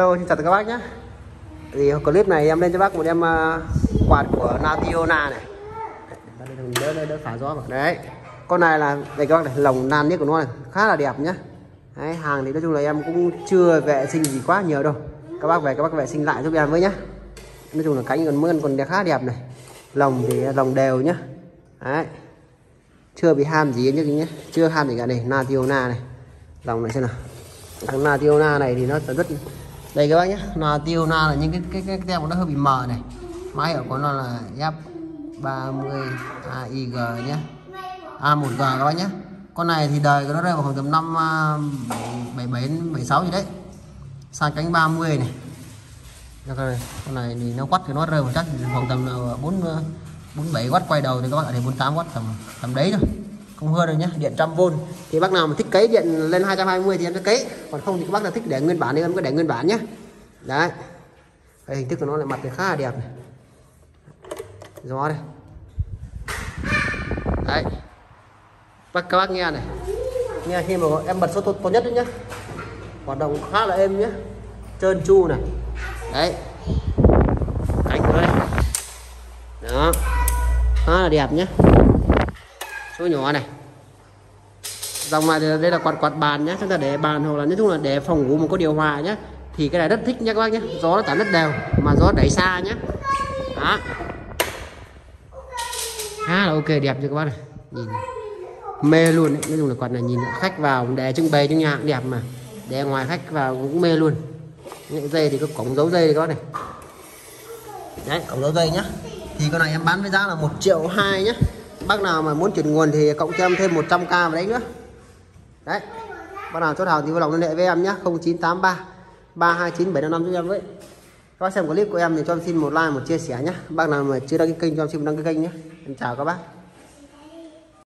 Hello, xin chào các bác nhé. Thì clip này em lên cho bác một em uh, quạt của Nationa này. Đỡ đỡ, đỡ phá gió mà đấy con này là đây các bác này lồng nan nhất của nó này khá là đẹp nhá đấy, hàng thì nói chung là em cũng chưa vệ sinh gì quá nhiều đâu. Các bác về các bác vệ sinh lại giúp em với nhá nói chung là cánh còn mơn còn khá đẹp này. Lồng thì lồng đều nhá đấy chưa bị ham gì nhá nhé. Chưa ham gì cả này Nationa này. Lồng này xem nào. Thằng Nationa này thì nó rất đây các bác nhé là tiêu na là những cái cái cái tem của nó hơi bị mờ này. Máy ở của nó là F30 AIG nhé A1G các bác nhé con này thì đời của nó rơi vào khoảng tầm năm à, 77 76 gì đấy. Sang cánh 30 này. Con này, thì nó quắt thì nó rơi vào chắc khoảng tầm 4 47 à, quát quay đầu thì các bạn đây 48 quát tầm tầm đấy thôi không hơn đâu nhá, điện trăm v thì bác nào mà thích cấy điện lên 220 thì em sẽ cấy. Còn không thì các bác nào thích để nguyên bản thì em có để nguyên bản nhé đấy. Đây, hình thức của nó là mặt thì khá là đẹp này. Gió đây. Đấy. Bác các bác nghe này. Nghe khi mà em bật số tốt, tốt nhất đấy nhá. Hoạt động khá là êm nhé trơn chu này. Đấy. Cánh của đây. Đó. Khá là đẹp nhé số nhỏ này. Dòng này thì đây là quạt quạt bàn nhé chúng ta để bàn hoặc là nói chung là để phòng ngủ mà có điều hòa nhé thì cái này rất thích nhé các bác nhé gió nó tản rất đều, mà gió đẩy xa nhé đó. Khá là ok, đẹp nha các bác này. Nhìn. Mê luôn đấy. Nói chung là quạt này nhìn khách vào để trưng bày trong nhà cũng đẹp mà. Để ngoài khách vào cũng mê luôn. Những dây thì có cổng dấu dây các bác này. Đấy, cổng dấu dây nhá. Thì con này em bán với giá là một triệu hai nhá bác nào mà muốn chuyển nguồn thì cộng cho em thêm 100k vào đấy nữa. Đấy. Bác nào chốt hàng thì vui lòng liên hệ với em nhé. 0983 329 755 cho em với. Các bác xem clip của em thì cho em xin một like, một chia sẻ nhé. Bác nào mà chưa đăng ký kênh cho em xin đăng ký kênh nhé. Em chào các bác.